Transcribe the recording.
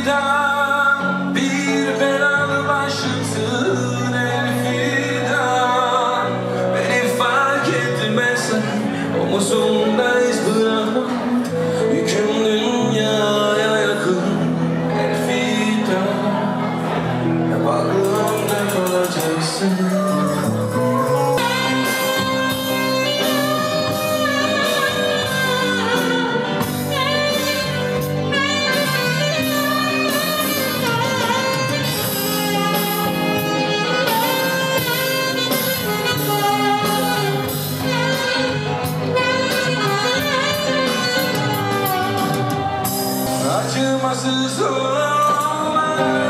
fidan bir belalı başımsın el Beni fark etmezsen omuzumda iz dünyaya yakın el fidan kalacaksın. crosses all my